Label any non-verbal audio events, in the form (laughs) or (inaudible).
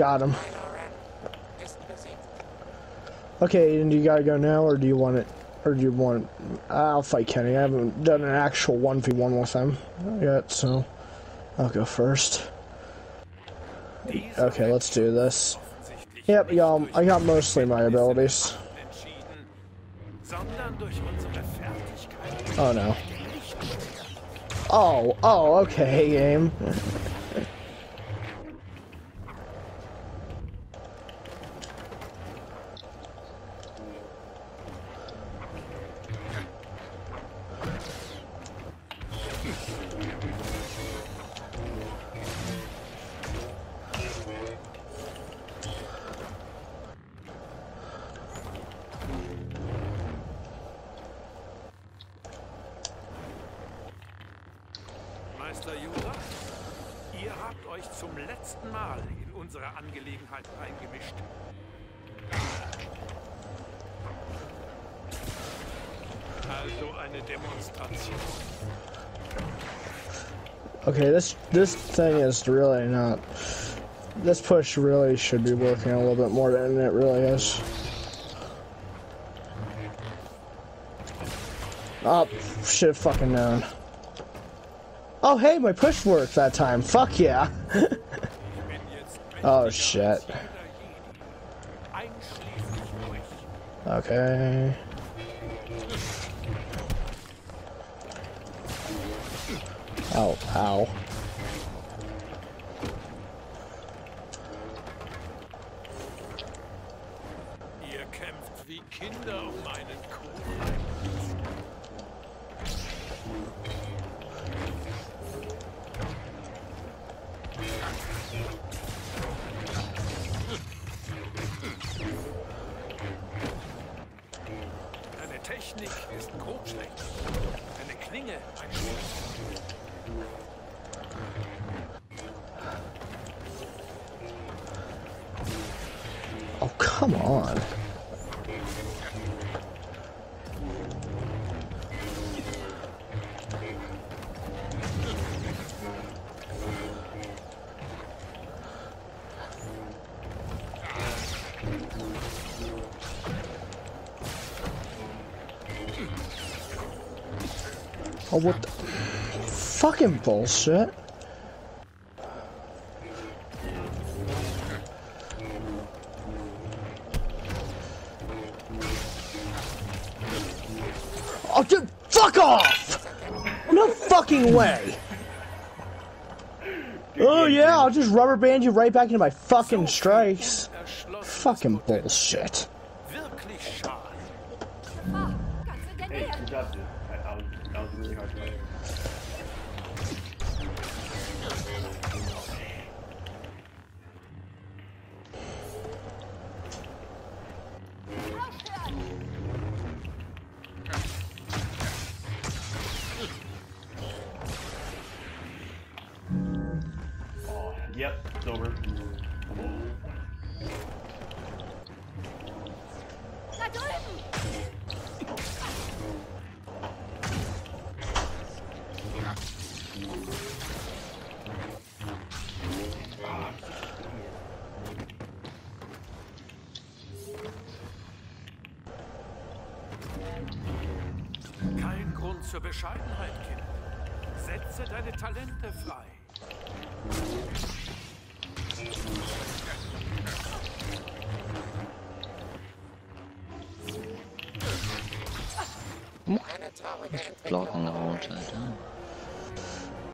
Got him. Okay, and do you gotta go now, or do you want it? Or do you want? I'll fight Kenny. I haven't done an actual one v one with him yet, so I'll go first. Okay, let's do this. Yep, y'all. I got mostly my abilities. Oh no. Oh, oh, okay, game. Meister Jura, ihr habt euch zum letzten Mal in unsere Angelegenheit eingemischt. Also eine Demonstration. Okay, this this thing is really not. This push really should be working a little bit more than it really is. Oh, have fucking known. Oh, hey, my push worked that time. Fuck yeah. (laughs) oh, shit. Okay. Oh, ow. Ihr kämpft wie Kinder um einen Kuchen. Technik ist grobschlecht. Deine Klinge ein Schwert. Oh, come on. Oh, what the? Fucking bullshit. Oh, dude, fuck off! No fucking way! Oh yeah, I'll just rubber band you right back into my fucking strikes. Fucking bullshit. Really hard yep, it's over. Zur Bescheidenheit, Kind. Setze deine Talente frei. Eine traurige Entwicklung. Alter.